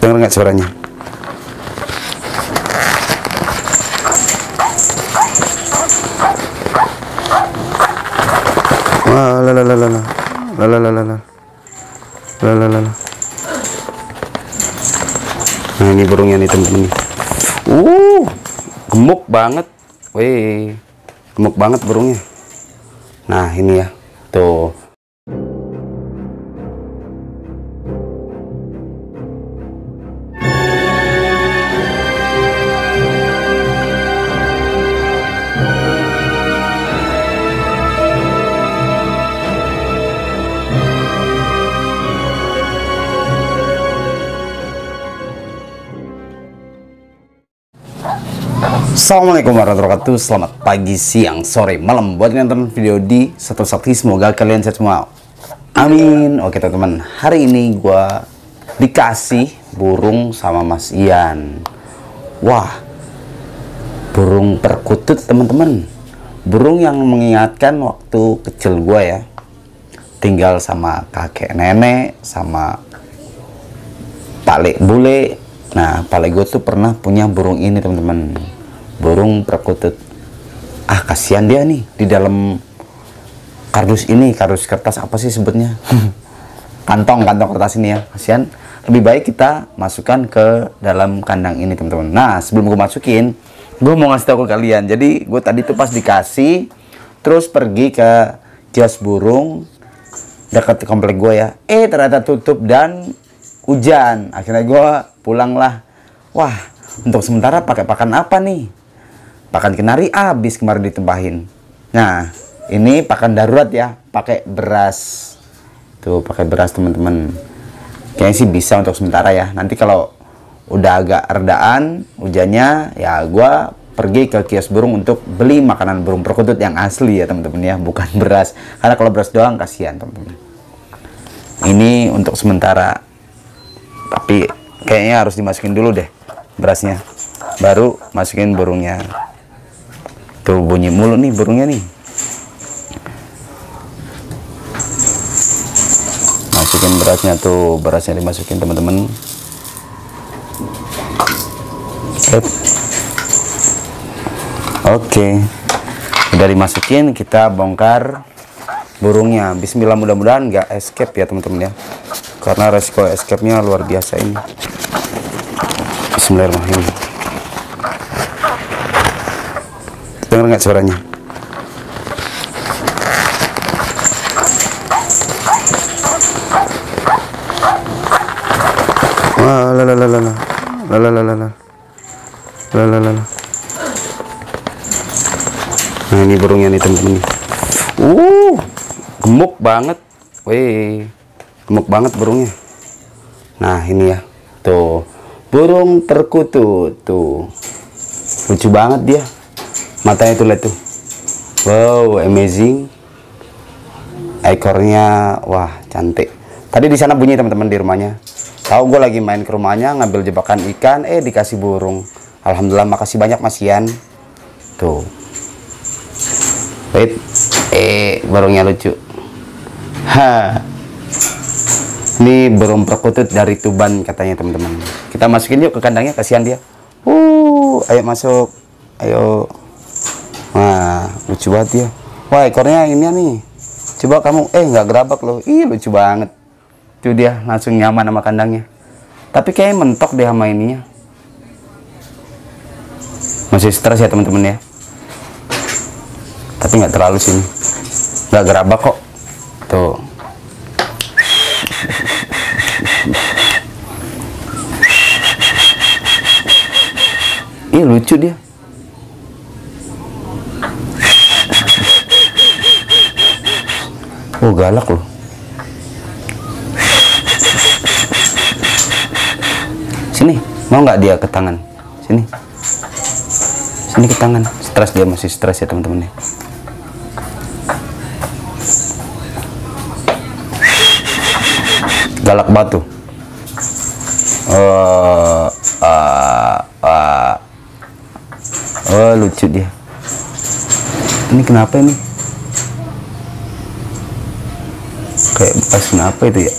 Dengar nggak suaranya? Wah, la la la la la. La la la la la. La la la. Nah, ini burungnya nih teman-teman nih. Uh, gemuk banget. Wih, gemuk banget burungnya. Nah, ini ya. Tuh. Assalamualaikum warahmatullahi wabarakatuh. Selamat pagi, siang, sore, malam. Buat kalian nonton video di satu sakti Semoga kalian sehat semua. Amin. Oke teman-teman. Hari ini gue dikasih burung sama Mas Ian. Wah Burung perkutut teman-teman. Burung yang mengingatkan waktu kecil gue ya. Tinggal sama kakek nenek Sama Pak bule. Nah, Pak gue tuh pernah punya burung ini teman-teman burung perkutut ah kasihan dia nih di dalam kardus ini kardus kertas apa sih sebutnya? Kantong kantong kertas ini ya. Kasihan. Lebih baik kita masukkan ke dalam kandang ini teman-teman. Nah sebelum gue masukin gue mau ngasih tahu ke kalian. Jadi gue tadi tuh pas dikasih terus pergi ke kios burung dekat komplek gue ya. Eh ternyata tutup dan hujan. Akhirnya gue pulang lah wah untuk sementara pakai pakan apa nih pakan kenari habis kemarin ditempahin nah ini pakan darurat ya pakai beras. Tuh pakai beras teman-teman. Kayaknya sih bisa untuk sementara ya. Nanti kalau udah agak redaan hujannya ya gua pergi ke kios burung untuk beli makanan burung perkutut yang asli ya teman-teman ya bukan beras. Karena kalau beras doang kasihan teman-teman. Ini untuk sementara. Tapi kayaknya harus dimasukin dulu deh berasnya. Baru masukin burungnya Tuh bunyi mulu nih burungnya nih. Masukin berasnya tuh, berasnya dimasukin teman-teman. Oke. Udah dimasukin, kita bongkar burungnya. Bismillah mudah-mudahan nggak escape ya teman-teman ya. Karena resiko escape-nya luar biasa ini. Bismillahirrahmanirrahim. Dengar nggak suaranya? Wah, la. Nah, ini burungnya nih teman-teman nih. Uh, gemuk banget. Wih, gemuk banget burungnya. Nah, ini ya. Tuh, burung perkutut tuh. Lucu banget dia matanya tuh lihat tuh. Wow amazing. Ekornya wah cantik. Tadi di sana bunyi teman-teman di rumahnya. Tahu gue lagi main ke rumahnya ngambil jebakan ikan eh dikasih burung. Alhamdulillah makasih banyak mas Ian. Tuh. Wait. Eh burungnya lucu. Ha. Ini burung perkutut dari Tuban katanya teman-teman. Kita masukin yuk ke kandangnya kasihan dia. Uh ayo masuk. Ayo Wah, lucu banget ya. Wah, ekornya ini nih. Coba kamu, eh nggak gerabak loh. Ih, lucu banget. Tuh dia langsung nyaman sama kandangnya. Tapi kayaknya mentok deh sama ininya. Masih stres ya teman-teman ya. Tapi nggak terlalu sini. Nggak gerabak kok. Tuh. Ih, lucu dia. Oh galak loh. Sini, mau nggak dia ke tangan? Sini. Sini ke tangan. Stres dia masih stres ya teman-teman ya. Galak batu. Oh, uh, uh. oh lucu dia. Ini kenapa ini? Kayak bekas kenapa itu ya?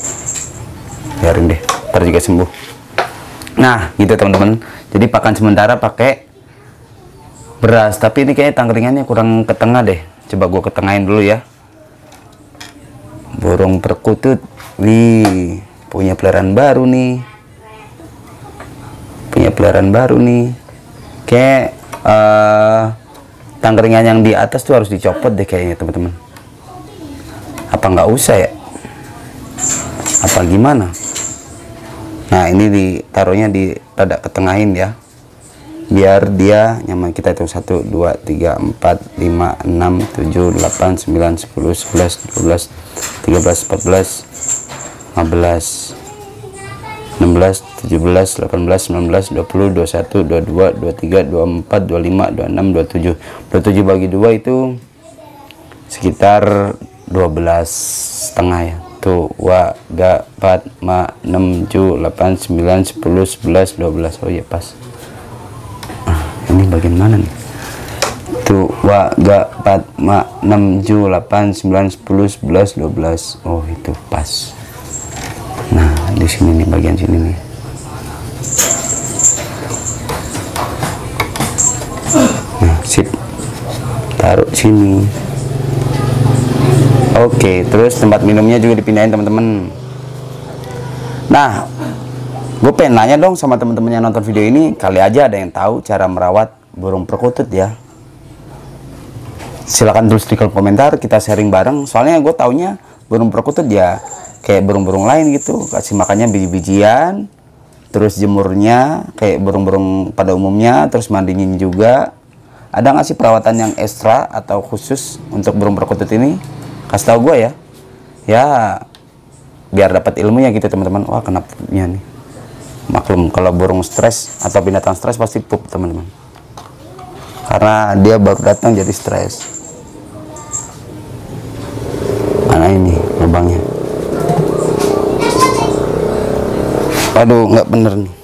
Biarin deh ntar juga sembuh. Nah gitu teman-teman. Jadi pakan sementara pakai beras. Tapi ini kayaknya tangkringannya kurang ke tengah deh. Coba gua ketengahin dulu ya. Burung perkutut. Wih punya peliharaan baru nih. Punya peliharaan baru nih. Kayak uh, tangkringan yang di atas tuh harus dicopot deh kayaknya teman-teman. Apa nggak usah ya apa gimana? Nah ini ditaruhnya di rada ketengahin ya. Biar dia nyaman. Kita itu 1 2 3 4 5 6 7 8 9 10 11 12 13 14 15 16, 17, 18, 19, 20, 21, 22, 23, 24, 25, 26, 27 27 bagi 2 itu sekitar 12 setengah ya tuh wa ga 4 ma 6 7 8 9 10 11 12 oh iya pas. Ah, ini bagian mana nih tuh wa ga 4 ma 6 7 8 9 10 11 12 oh itu pas. Nah di sini nih bagian sini nih. Nah sip. Taruh sini oke terus tempat minumnya juga dipindahin teman-teman. Nah gue pengen nanya dong sama teman-teman yang nonton video ini kali aja ada yang tahu cara merawat burung perkutut ya? Silahkan tulis di kolom komentar kita sharing bareng. Soalnya gue taunya burung perkutut ya kayak burung-burung lain gitu. Kasih makannya biji-bijian terus jemurnya kayak burung-burung pada umumnya terus mandiin juga. Ada nggak sih perawatan yang ekstra atau khusus untuk burung perkutut ini kasih tahu gue ya. Ya biar dapat ilmunya gitu teman-teman. Wah kenapa nih. Maklum kalau burung stres atau binatang stres pasti pup teman-teman. Karena dia baru datang jadi stres. Mana ini lubangnya? Aduh nggak bener nih.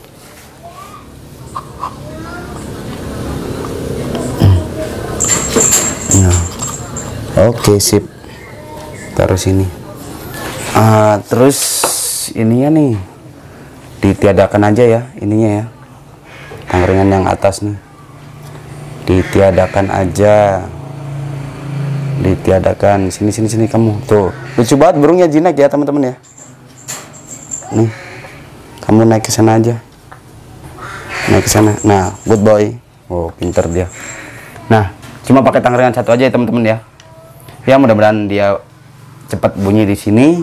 Nah oke sip taruh sini. Uh, terus ininya nih ditiadakan aja ya ininya ya tangringan yang atas nih. Ditiadakan aja. Ditiadakan. Sini sini sini kamu. Tuh lucu banget burungnya jinak ya teman-teman ya. Nih kamu naik ke sana aja. Naik ke sana. Nah good boy. Oh pinter dia. Nah cuma pakai tangringan satu aja ya teman-teman ya. Ya mudah-mudahan dia cepat bunyi di sini.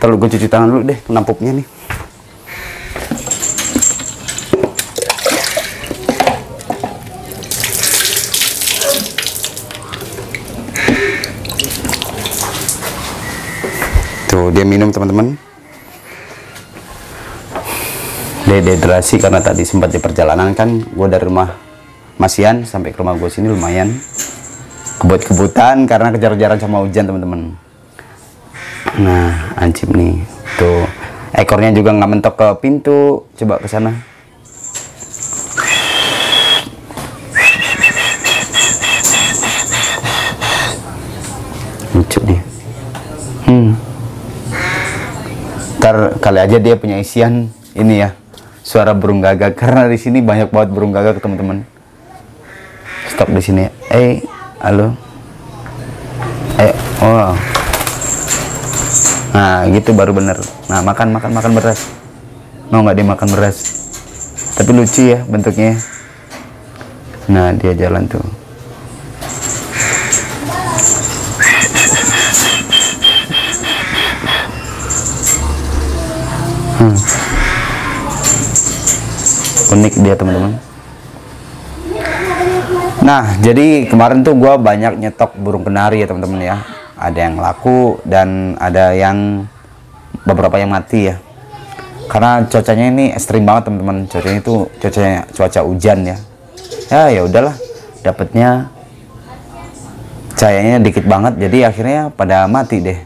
Terlalu gue cuci tangan dulu deh nampupnya nih. Tuh dia minum teman-teman. Dehidrasi karena tadi sempat di perjalanan kan. Gue dari rumah Masian sampai ke rumah gue sini lumayan. Kebut-kebutan karena kejar-kejaran sama hujan teman-teman nah ancip nih. Tuh ekornya juga nggak mentok ke pintu. Coba ke sana. Lucu dia hmm. Ntar kali aja dia punya isian ini ya suara burung gagak. Karena di sini banyak banget burung gagak teman-teman. Stop di sini eh halo. Eh oh nah gitu baru bener. Nah makan makan makan beras. Mau nggak dimakan beras? Tapi lucu ya bentuknya. Nah dia jalan tuh. Hmm. Unik dia teman-teman. Nah jadi kemarin tuh gue banyak nyetok burung kenari ya teman-teman ya ada yang laku dan ada yang beberapa yang mati ya. Karena cuacanya ini ekstrim banget teman-teman. Cuacanya itu cuacanya cuaca hujan ya. Ya ya udahlah. Dapatnya cahayanya dikit banget jadi akhirnya pada mati deh.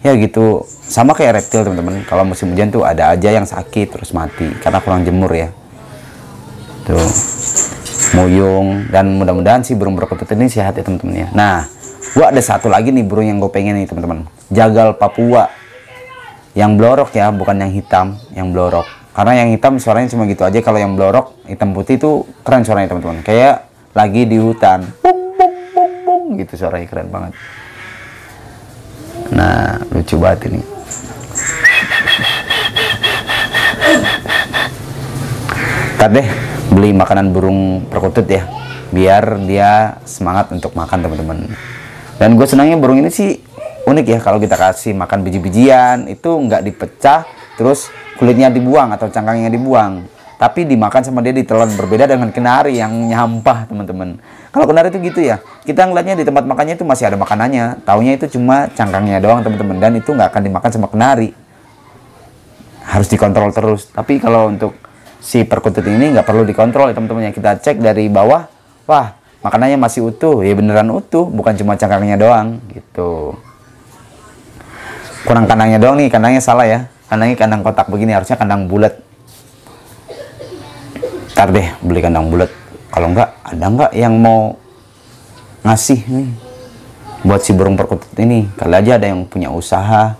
Ya gitu. Sama kayak reptil teman-teman. Kalau musim hujan tuh ada aja yang sakit terus mati. Karena kurang jemur ya. Tuh. Muyung. Dan mudah-mudahan si burung perkutut ini sehat ya teman-teman ya. Nah gua ada satu lagi nih burung yang gue pengen nih teman-teman. Jagal Papua. Yang blorok ya bukan yang hitam yang blorok. Karena yang hitam suaranya cuma gitu aja kalau yang blorok hitam putih itu keren suaranya teman-teman. Kayak lagi di hutan. Bung bung bung bung gitu suaranya keren banget. Nah lucu banget ini. Deh beli makanan burung perkutut ya. Biar dia semangat untuk makan teman-teman dan gue senangnya burung ini sih unik ya kalau kita kasih makan biji-bijian itu nggak dipecah terus kulitnya dibuang atau cangkangnya dibuang. Tapi dimakan sama dia ditelan berbeda dengan kenari yang nyampah teman-teman. Kalau kenari itu gitu ya kita ngeliatnya di tempat makannya itu masih ada makanannya. Taunya itu cuma cangkangnya doang teman-teman dan itu nggak akan dimakan sama kenari. Harus dikontrol terus. Tapi kalau untuk si perkutut ini nggak perlu dikontrol ya teman-teman ya. Kita cek dari bawah wah makanannya masih utuh. Ya beneran utuh. Bukan cuma cangkangnya doang gitu. Kurang kandangnya doang nih. Kandangnya salah ya. Kandangnya kandang kotak begini. Harusnya kandang bulat. Ntar deh beli kandang bulat. Kalau enggak ada enggak yang mau ngasih nih? Buat si burung perkutut ini. Kali aja ada yang punya usaha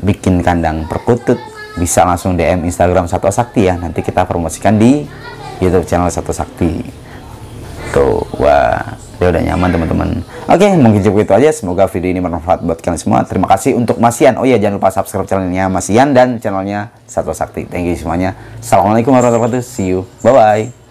bikin kandang perkutut. Bisa langsung DM Instagram Satu Sakti ya. Nanti kita promosikan di YouTube channel Satu Sakti. Tuh, wah, dia udah nyaman teman-teman. Oke, mungkin cukup itu aja. Semoga video ini bermanfaat buat kalian semua. Terima kasih untuk Masian. Oh iya, jangan lupa subscribe channelnya Masian dan channelnya Satu Sakti. Thank you semuanya. Assalamualaikum warahmatullahi wabarakatuh. See you. Bye-bye.